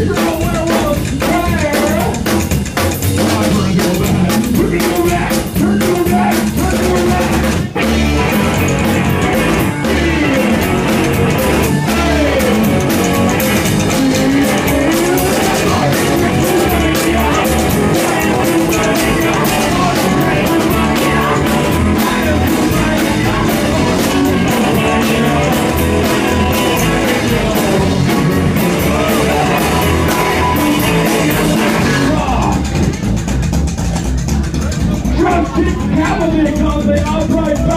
You're aware Cavalry comes in outright.